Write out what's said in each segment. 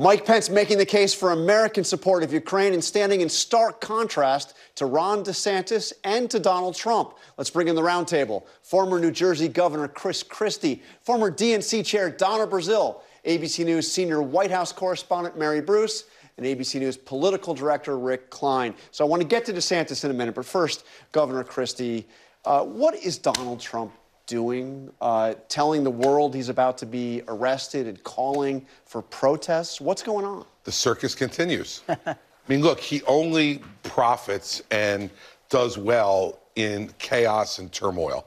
Mike Pence making the case for American support of Ukraine and standing in stark contrast to Ron DeSantis and to Donald Trump. Let's bring in the roundtable. Former New Jersey Governor Chris Christie, former DNC Chair Donna Brazile, ABC News senior White House correspondent Mary Bruce, and ABC News political director Rick Klein. So I want to get to DeSantis in a minute, but first, Governor Christie, uh, what is Donald Trump doing, uh, telling the world he's about to be arrested and calling for protests? What's going on? The circus continues. I mean, look, he only profits and does well in chaos and turmoil.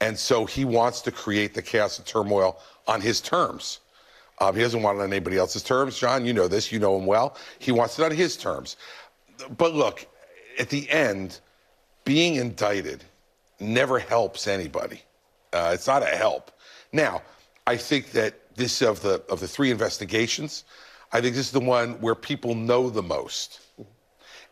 And so he wants to create the chaos and turmoil on his terms. Um, he doesn't want it on anybody else's terms. John, you know this. You know him well. He wants it on his terms. But look, at the end, being indicted never helps anybody. Uh, it's not a help. Now, I think that this of the of the three investigations, I think this is the one where people know the most.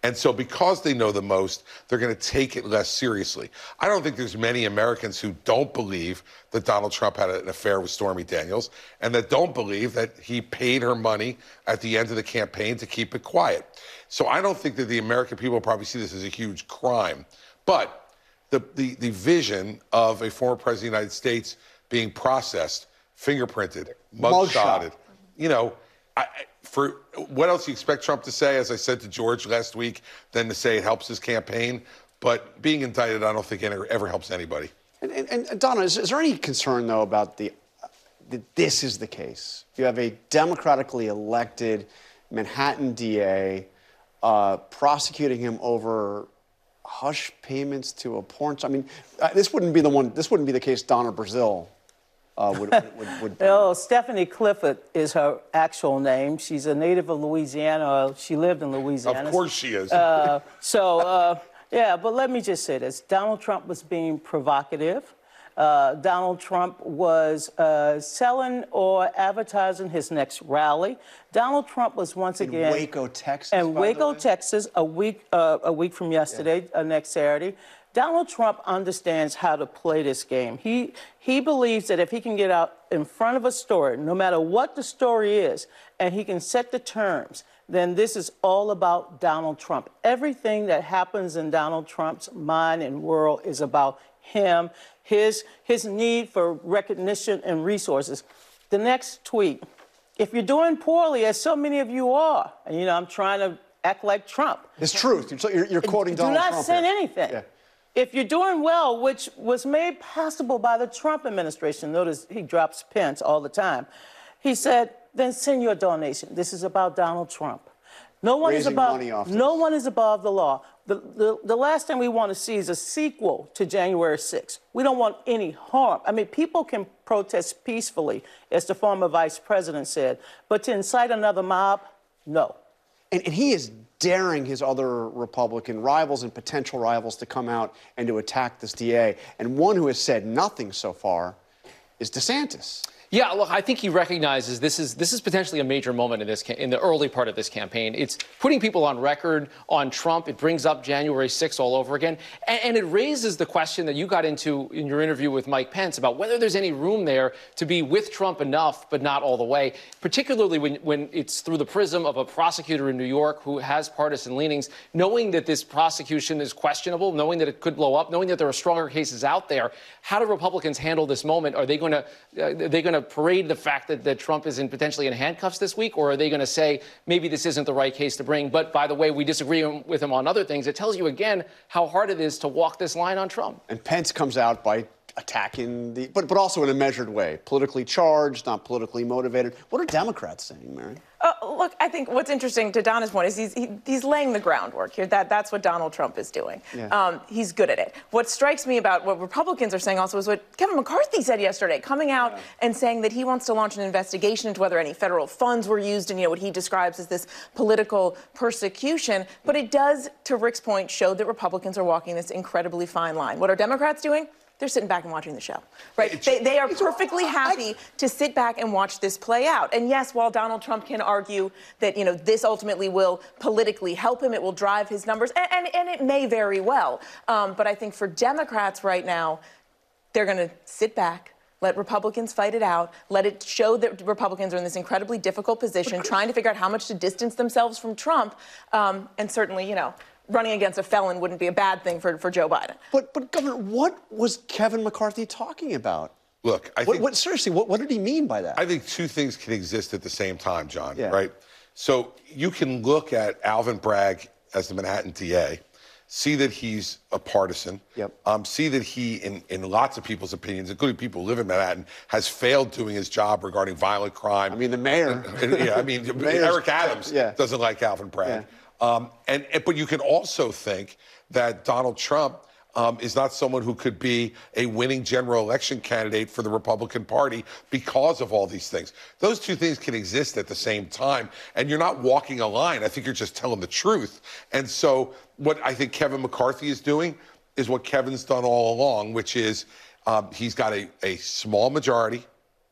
And so because they know the most, they're going to take it less seriously. I don't think there's many Americans who don't believe that Donald Trump had an affair with Stormy Daniels and that don't believe that he paid her money at the end of the campaign to keep it quiet. So I don't think that the American people probably see this as a huge crime. But the, the, the vision of a former president of the United States being processed, fingerprinted, mugshotted. You know, I, for what else do you expect Trump to say? As I said to George last week, than to say it helps his campaign. But being indicted, I don't think ever, ever helps anybody. And, and, and Donna, is, is, there any concern though about the that this is the case? You have a democratically elected Manhattan DA uh, prosecuting him over hush payments to a porn. star. I mean, uh, this wouldn't be the one. This wouldn't be the case. Donna Brazile. Uh, would, would, would, oh, Stephanie Clifford is her actual name. She's a native of Louisiana. She lived in Louisiana. Of course she is. Uh, so, uh, yeah, but let me just say this Donald Trump was being provocative. Uh, Donald Trump was uh, selling or advertising his next rally. Donald Trump was once in again in Waco, Texas. And Waco, Texas, a week uh, a week from yesterday, yeah. Uh, next Saturday. Donald Trump understands how to play this game. He he believes that if he can get out in front of a story, no matter what the story is, and he can set the terms, then this is all about Donald Trump. Everything that happens in Donald Trump's mind and world is about him, his, his need for recognition and resources. The next tweet if you're doing poorly, as so many of you are, and you know, I'm trying to act like Trump. It's truth. You're, you're quoting Donald Trump. Do not send here. anything. Yeah. If you're doing well, which was made possible by the Trump administration, notice he drops Pence all the time. He said, then send your donation. This is about Donald Trump. No one is above. No one is above the law. The, the, the last thing we want to see is a sequel to January 6th. We don't want any harm. I mean, people can protest peacefully, as the former vice president said, but to incite another mob, no. And, and he is daring his other Republican rivals and potential rivals to come out and to attack this DA. And one who has said nothing so far is DeSantis. Yeah, look, I think he recognizes this is this is potentially a major moment in this in the early part of this campaign. It's putting people on record on Trump. It brings up January 6th all over again, and, and, it raises the question that you got into in your interview with Mike Pence about whether there's any room there to be with Trump enough, but not all the way. Particularly when when it's through the prism of a prosecutor in New York who has partisan leanings, knowing that this prosecution is questionable, knowing that it could blow up, knowing that there are stronger cases out there. How do Republicans handle this moment? Are they going to uh, they going to parade the fact that, that Trump is in potentially in handcuffs this week, or are they going to say maybe this isn't the right case to bring? But by the way, we disagree with him on other things. It tells you again how hard it is to walk this line on Trump. And Pence comes out by attacking the, but, but also in a measured way, politically charged, not politically motivated. What are Democrats saying, Mary? Look, I think what's interesting to Donna's point is he's, he, he's laying the groundwork here. That, that's what Donald Trump is doing. Yeah. Um, he's good at it. What strikes me about what Republicans are saying also is what Kevin McCarthy said yesterday, coming out yeah. and saying that he wants to launch an investigation into whether any federal funds were used in you know, what he describes as this political persecution. But it does, to Rick's point, show that Republicans are walking this incredibly fine line. What are Democrats doing? They're sitting back and watching the show, right? They, they, are perfectly happy to sit back and watch this play out. And yes, while Donald Trump can argue that you know this ultimately will politically help him, it will drive his numbers, and and, and it may very well. Um, but I think for Democrats right now, they're going to sit back. Let Republicans fight it out. Let it show that Republicans are in this incredibly difficult position, trying to figure out how much to distance themselves from Trump. Um, and certainly, you know, running against a felon wouldn't be a bad thing for, for Joe Biden. But, but Governor, what was Kevin McCarthy talking about? Look, I What, think what seriously, what, what did he mean by that? I think two things can exist at the same time, John. Yeah. Right. So you can look at Alvin Bragg as the Manhattan DA, see that he's a partisan. Yep. Um, see that he, in, in lots of people's opinions, including people who live in Manhattan, has failed doing his job regarding violent crime. I mean, the mayor. yeah, I mean, Eric Adams yeah. doesn't like Alvin Bragg. Um, and, and but you can also think that Donald Trump um, is not someone who could be a winning general election candidate for the Republican Party because of all these things. Those two things can exist at the same time, and you're not walking a line. I think you're just telling the truth. And so, what I think Kevin McCarthy is doing is what Kevin's done all along, which is um, he's got a, a small majority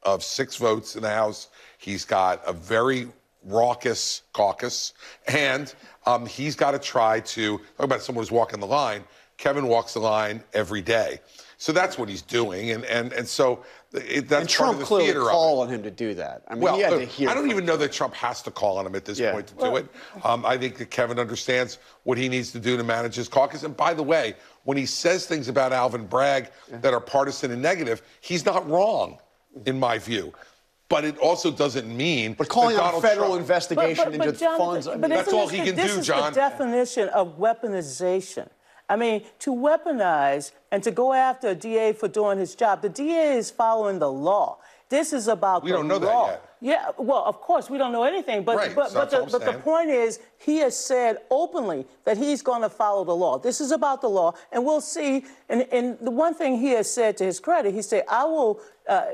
of six votes in the House. He's got a very raucous caucus, and um, he's got to try to talk about someone who's walking the line. Kevin walks the line every day, so that's what he's doing, and and and so it, that's and part Trump of the clearly theater of it. called on him to do that. I mean, Well, he had uh, to hear. I don't even know that Trump has to call on him at this Yeah. point to do it. Um, I think that Kevin understands what he needs to do to manage his caucus. And by the way, when he says things about Alvin Bragg that are partisan and negative, he's not wrong, in my view. But it also doesn't mean. But calling that out a federal Trump- investigation into Jonathan, funds. I mean, that's all this he the- can this do, is John. the definition of weaponization. I mean, to weaponize and to go after a DA for doing his job, the DA is following the law. This is about We the don't know that law. yet. Yeah, well, of course, we don't know anything, but Right, but, so but, the, but the point is, he has said openly that he's going to follow the law. This is about the law, and we'll see. And, and the one thing he has said to his credit, he said, "I will, uh,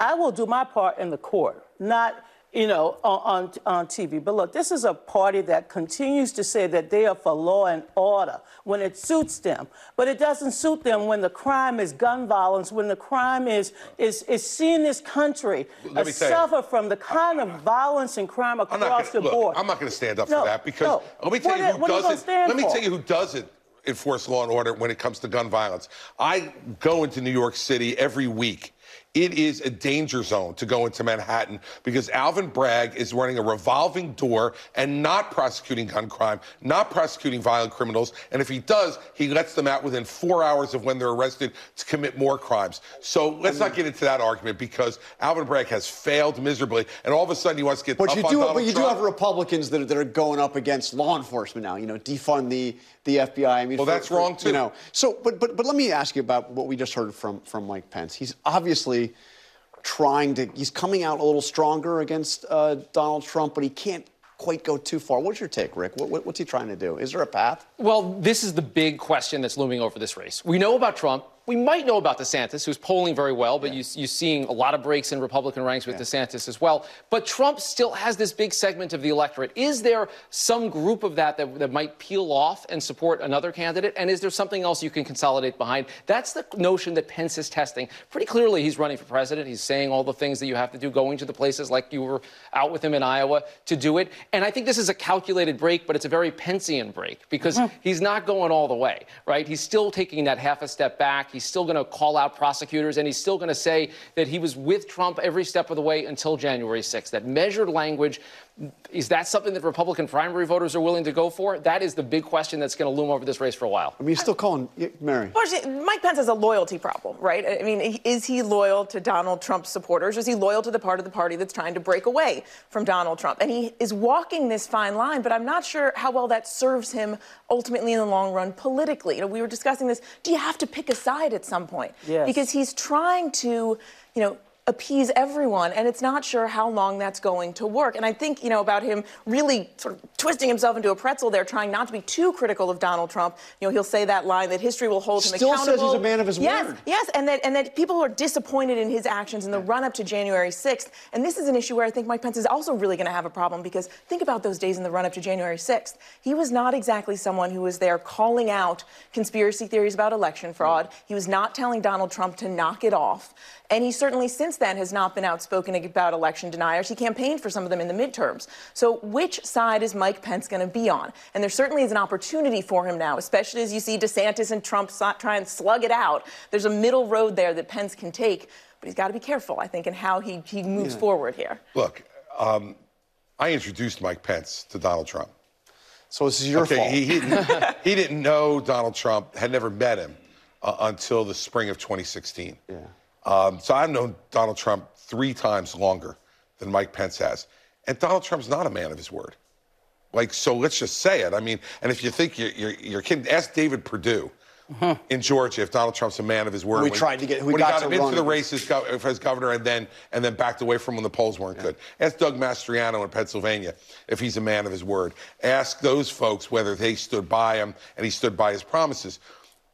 I will do my part in the court, not." You know, on, on, on TV. But look, this is a party that continues to say that they are for law and order when it suits them. But it doesn't suit them when the crime is gun violence, when the crime is, is, is seeing this country uh, suffer from the kind of violence and crime across gonna, the look, board. I'm not going to stand up No, for that because no. let me tell you who what are you gonna doesn't. Let me for? tell you who doesn't enforce law and order when it comes to gun violence. I go into New York City every week. It is a danger zone to go into Manhattan because Alvin Bragg is running a revolving door and not prosecuting gun crime, not prosecuting violent criminals. And if he does, he lets them out within four hours of when they're arrested to commit more crimes. So let's not get into that argument because Alvin Bragg has failed miserably, and all of a sudden he wants to get But tough you on do, Donald but you do have Republicans that are, that are going up against law enforcement now. You know, defund the the FBI. I mean, Well, for- that's for- wrong, too. You know, so but but but let me ask you about what we just heard from from Mike Pence. He's obviously trying to. He's coming out a little stronger against uh, Donald Trump, but he can't quite go too far. What's your take, Rick? What, what, what's he trying to do? Is there a path? Well, this is the big question that's looming over this race. We know about Trump. We might know about DeSantis, who's polling very well, but you, you're seeing a lot of breaks in Republican ranks with DeSantis as well. But Trump still has this big segment of the electorate. Is there some group of that, that that might peel off and support another candidate? And is there something else you can consolidate behind? That's the notion that Pence is testing. Pretty clearly, he's running for president. He's saying all the things that you have to do, going to the places like you were out with him in Iowa to do it. And I think this is a calculated break, but it's a very Pencean break because mm-hmm. he's not going all the way, right? He's still taking that half a step back. He's still going to call out prosecutors, and he's still going to say that he was with Trump every step of the way until January 6th. That measured language, is that something that Republican primary voters are willing to go for? That is the big question that's going to loom over this race for a while. I mean, you're still calling Mary. Well, Mike Pence has a loyalty problem, right? I mean, is he loyal to Donald Trump's supporters? Is he loyal to the part of the party that's trying to break away from Donald Trump? And he is walking this fine line, but I'm not sure how well that serves him ultimately in the long run politically. You know, we were discussing this. Do you have to pick a side at some point? Yes. Because he's trying to, you know, appease everyone, and it's not sure how long that's going to work. And I think, you know, about him really sort of twisting himself into a pretzel there, trying not to be too critical of Donald Trump. You know, he'll say that line that history will hold him Still says accountable. he's a man of his yes, word. Yes, and that and that people are disappointed in his actions in the run-up to January 6th. And this is an issue where I think Mike Pence is also really going to have a problem because think about those days in the run-up to January 6th. He was not exactly someone who was there calling out conspiracy theories about election fraud. Mm. He was not telling Donald Trump to knock it off. And he certainly since then has not been outspoken about election deniers. He campaigned for some of them in the midterms. So which side is Mike Pence going to be on? And there certainly is an opportunity for him now, especially as you see DeSantis and Trump try and slug it out. There's a middle road there that Pence can take. but he's got to be careful, I think, in how he, he moves forward here. Look, um, I introduced Mike Pence to Donald Trump. So this is your okay, fault. He, he, didn't, he didn't know Donald Trump, had never met him uh, until the spring of 2016. Yeah. Um, so I've known Donald Trump three times longer than Mike Pence has. And Donald Trump's not a man of his word. Like, so let's just say it. I mean, and if you think you're, you're, you're kidding, ask David Perdue in Georgia if Donald Trump's a man of his word. We When- tried to get- we when got he got him into the race as, gov- as governor and then and then backed away from when the polls weren't good. Ask Doug Mastriano in Pennsylvania if he's a man of his word. Ask those folks whether they stood by him and he stood by his promises.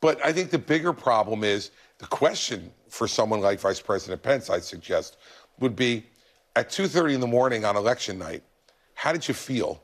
But I think the bigger problem is the question for someone like Vice President Pence, I'd suggest, would be at 2:30 in the morning on election night, how did you feel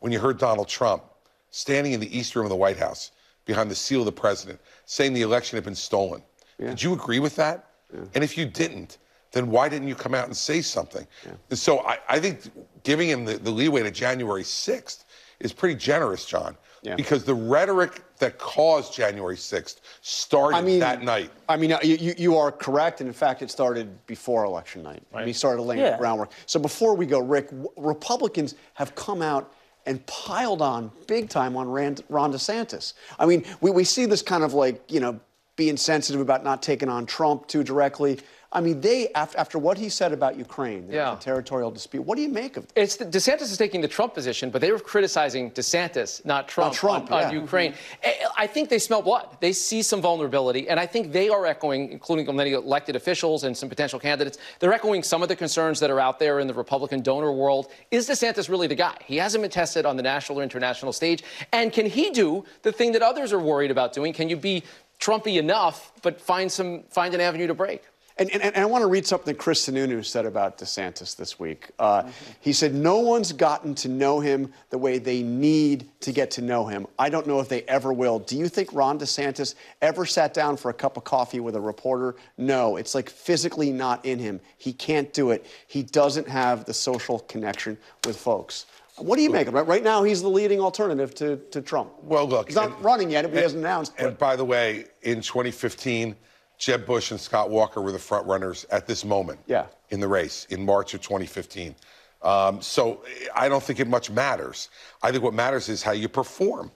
when you heard Donald Trump standing in the East Room of the White House behind the seal of the president saying the election had been stolen? Did you agree with that? And if you didn't, then why didn't you come out and say something? And so I, I think giving him the, the leeway to January 6th is pretty generous, John, Yeah. because the rhetoric that caused January 6th started I mean, that night. I mean, uh, you, you, you are correct. And in fact, it started before election night. I mean, he started laying Yeah. the groundwork. So before we go, Rick, Republicans have come out and piled on big time on Rand, Ron DeSantis. I mean, we, we see this kind of like, you know, being sensitive about not taking on Trump too directly. I mean, they, after, after what he said about Ukraine, the, Yeah. the territorial dispute, what do you make of It's the, DeSantis is taking the Trump position, but they were criticizing DeSantis, not Trump, Trump, on, yeah. on Ukraine. I- I think they smell blood. They see some vulnerability, and I think they are echoing, including many elected officials and some potential candidates. They're echoing some of the concerns that are out there in the Republican donor world. Is DeSantis really the guy? He hasn't been tested on the national or international stage, and can he do the thing that others are worried about doing? Can you be Trumpy enough, but find some find an avenue to break? And, and, and I want to read something Chris Sununu said about DeSantis this week. Uh, He said, No one's gotten to know him the way they need to get to know him. I don't know if they ever will. Do you think Ron DeSantis ever sat down for a cup of coffee with a reporter? No, it's like physically not in him. He can't do it. He doesn't have the social connection with folks. What do you make of it? Right now, he's the leading alternative to, to Trump. Well, look. He's not and- running yet, but he hasn't announced. And but- by the way, in 2015, Jeb Bush and Scott Walker were the front runners at this moment Yeah. in the race in March of 2015. Um, so I don't think it much matters. I think what matters is how you perform.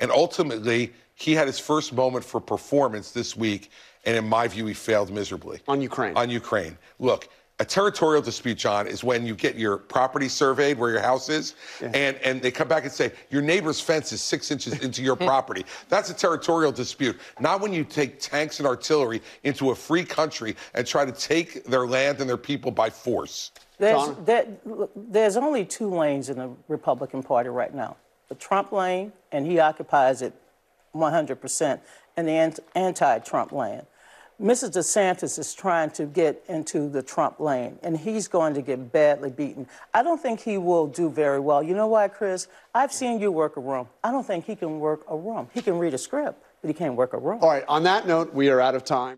And ultimately, he had his first moment for performance this week, and in my view, he failed miserably. On Ukraine. On Ukraine. Look, a territorial dispute, John, is when you get your property surveyed where your house is, and, and they come back and say, your neighbor's fence is six inches into your property. That's a territorial dispute. Not when you take tanks and artillery into a free country and try to take their land and their people by force. There's, there, there's only two lanes in the Republican Party right now the Trump lane, and he occupies it 100%, and the anti Trump lane. Mrs. DeSantis is trying to get into the Trump lane, and he's going to get badly beaten. I don't think he will do very well. You know why, Chris? I've seen you work a room. I don't think he can work a room. He can read a script, but he can't work a room. All right, on that note, we are out of time.